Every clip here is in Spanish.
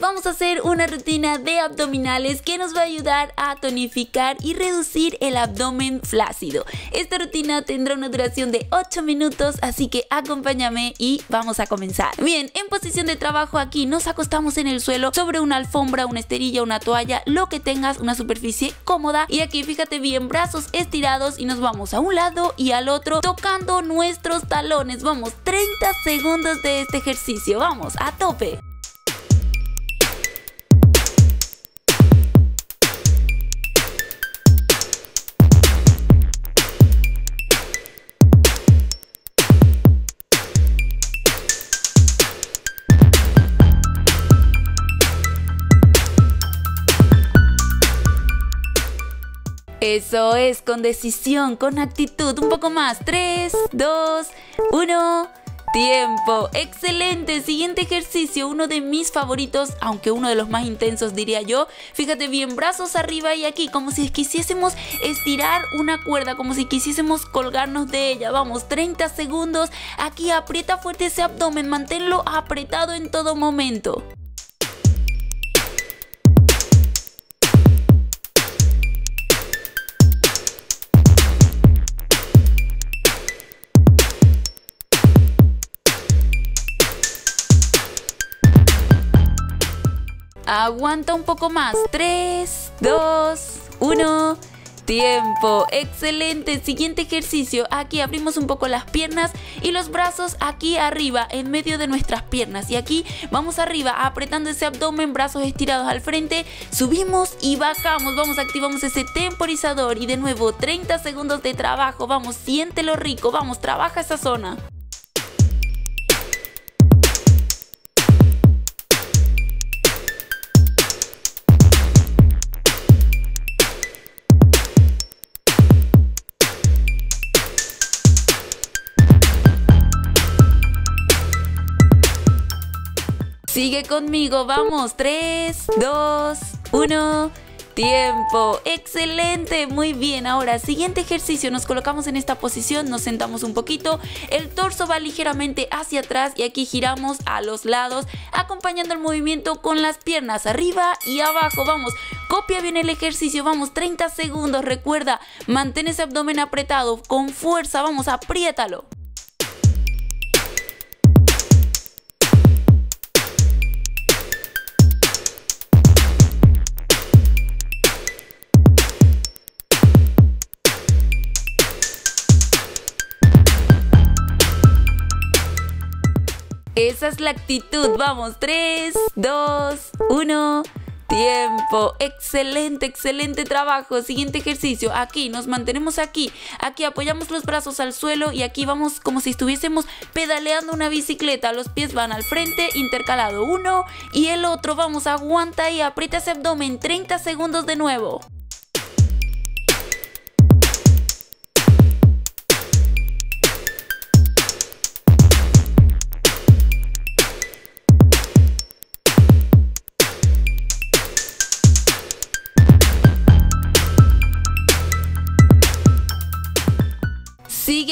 vamos a hacer una rutina de abdominales que nos va a ayudar a tonificar y reducir el abdomen flácido. Esta rutina tendrá una duración de 8 minutos, así que acompáñame y vamos a comenzar. Bien, en posición de trabajo aquí nos acostamos en el suelo sobre una alfombra, una esterilla, una toalla, lo que tengas, una superficie cómoda y aquí fíjate bien, brazos estirados y nos vamos a un lado y al otro tocando nuestros talones. Vamos, 30 segundos de este ejercicio, vamos, a tope. Eso es, con decisión, con actitud. Un poco más. 3, 2, 1. Tiempo, excelente. Siguiente ejercicio, uno de mis favoritos, aunque uno de los más intensos diría yo. Fíjate bien, brazos arriba y aquí, como si quisiésemos estirar una cuerda, como si quisiésemos colgarnos de ella. Vamos, 30 segundos. Aquí aprieta fuerte ese abdomen, manténlo apretado en todo momento. Aguanta un poco más. 3, 2, 1. Tiempo, excelente. Siguiente ejercicio. Aquí abrimos un poco las piernas y los brazos aquí arriba, en medio de nuestras piernas. Y aquí vamos arriba, apretando ese abdomen, brazos estirados al frente. Subimos y bajamos. Vamos, activamos ese temporizador. Y de nuevo, 30 segundos de trabajo. Vamos, siéntelo rico. Vamos, trabaja esa zona. Sigue conmigo, vamos. 3, 2, 1. Tiempo, excelente, muy bien. Ahora, siguiente ejercicio, nos colocamos en esta posición, nos sentamos un poquito, el torso va ligeramente hacia atrás y aquí giramos a los lados, acompañando el movimiento con las piernas arriba y abajo. Vamos, copia bien el ejercicio, vamos, 30 segundos, recuerda, mantén ese abdomen apretado, con fuerza, vamos, apriétalo. Esa es la actitud. Vamos, 3, 2, 1. Tiempo, excelente, excelente trabajo. Siguiente ejercicio, aquí nos mantenemos aquí, aquí apoyamos los brazos al suelo y aquí vamos como si estuviésemos pedaleando una bicicleta. Los pies van al frente, intercalado uno y el otro. Vamos, aguanta y aprieta ese abdomen 30 segundos de nuevo.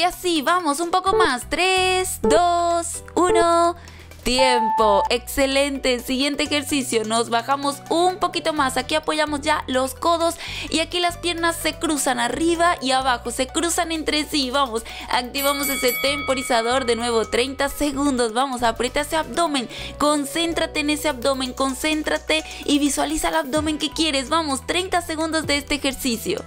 Sigue así, vamos, un poco más. 3, 2, 1. Tiempo, excelente. Siguiente ejercicio, nos bajamos un poquito más. Aquí apoyamos ya los codos y aquí las piernas se cruzan arriba y abajo, se cruzan entre sí. Vamos, activamos ese temporizador de nuevo, 30 segundos. Vamos, aprieta ese abdomen, concéntrate en ese abdomen, concéntrate y visualiza el abdomen que quieres. Vamos, 30 segundos de este ejercicio.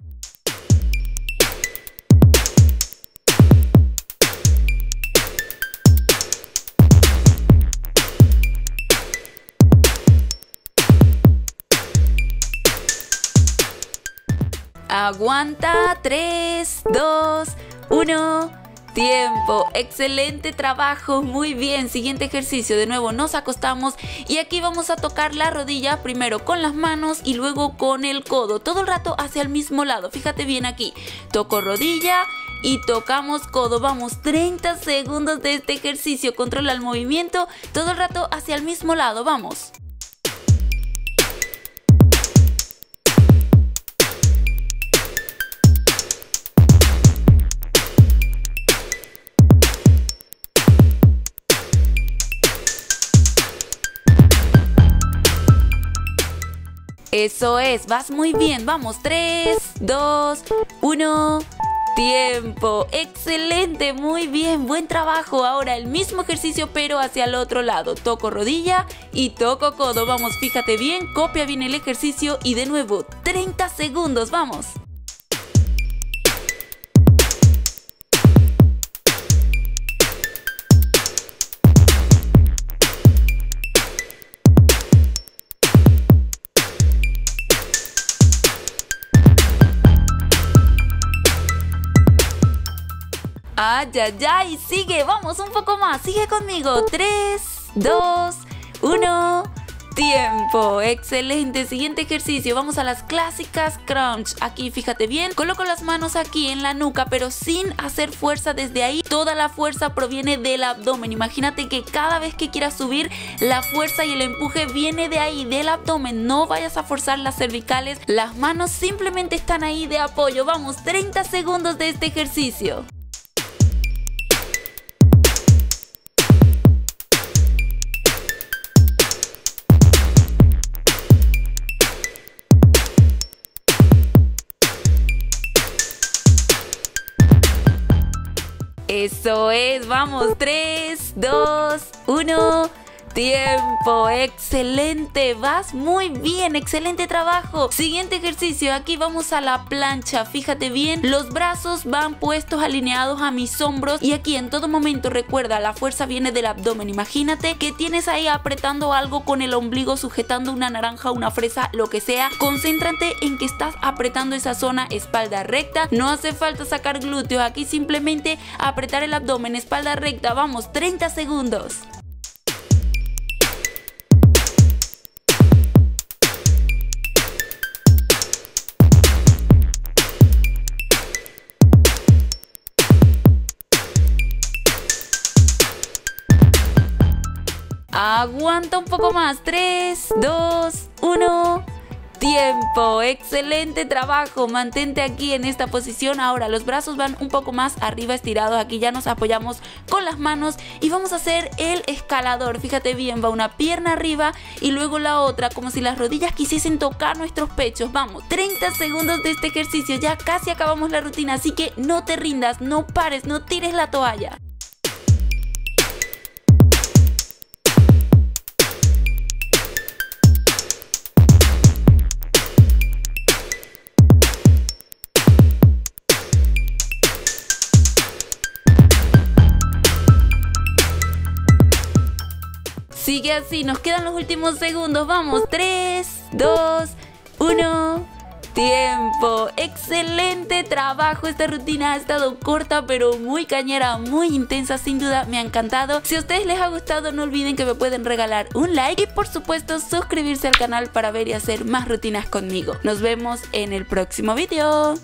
Aguanta. 3, 2, 1. Tiempo, excelente trabajo, muy bien. Siguiente ejercicio, de nuevo nos acostamos y aquí vamos a tocar la rodilla primero con las manos y luego con el codo, todo el rato hacia el mismo lado. Fíjate bien aquí, toco rodilla y tocamos codo. Vamos, 30 segundos de este ejercicio, controla el movimiento, todo el rato hacia el mismo lado, vamos. Eso es, vas muy bien. Vamos, 3, 2, 1. Tiempo, excelente, muy bien, buen trabajo. Ahora el mismo ejercicio pero hacia el otro lado. Toco rodilla y toco codo. Vamos, fíjate bien, copia bien el ejercicio y de nuevo 30 segundos, vamos. Ay, ay, ay, sigue, vamos un poco más, sigue conmigo. 3, 2, 1. Tiempo, excelente. Siguiente ejercicio, vamos a las clásicas crunch. Aquí fíjate bien, coloco las manos aquí en la nuca, pero sin hacer fuerza desde ahí. Toda la fuerza proviene del abdomen. Imagínate que cada vez que quieras subir, la fuerza y el empuje viene de ahí, del abdomen. No vayas a forzar las cervicales. Las manos simplemente están ahí de apoyo. Vamos, 30 segundos de este ejercicio. Eso es, vamos, 3, 2, 1. Tiempo, excelente, vas muy bien, excelente trabajo. Siguiente ejercicio, aquí vamos a la plancha, fíjate bien, los brazos van puestos alineados a mis hombros y aquí en todo momento recuerda, la fuerza viene del abdomen. Imagínate que tienes ahí apretando algo con el ombligo, sujetando una naranja, una fresa, lo que sea. Concéntrate en que estás apretando esa zona, espalda recta, no hace falta sacar glúteos, aquí simplemente apretar el abdomen, espalda recta, vamos, 30 segundos. Aguanta un poco más. 3, 2, 1. Tiempo, excelente trabajo, mantente aquí en esta posición. Ahora los brazos van un poco más arriba estirados, aquí ya nos apoyamos con las manos y vamos a hacer el escalador. Fíjate bien, va una pierna arriba y luego la otra, como si las rodillas quisiesen tocar nuestros pechos. Vamos, 30 segundos de este ejercicio, ya casi acabamos la rutina, así que no te rindas, no pares, no tires la toalla. Sigue así, nos quedan los últimos segundos. Vamos, 3, 2, 1. Tiempo, excelente trabajo. Esta rutina ha estado corta, pero muy cañera, muy intensa. Sin duda, me ha encantado. Si a ustedes les ha gustado, no olviden que me pueden regalar un like y, por supuesto, suscribirse al canal para ver y hacer más rutinas conmigo. Nos vemos en el próximo video.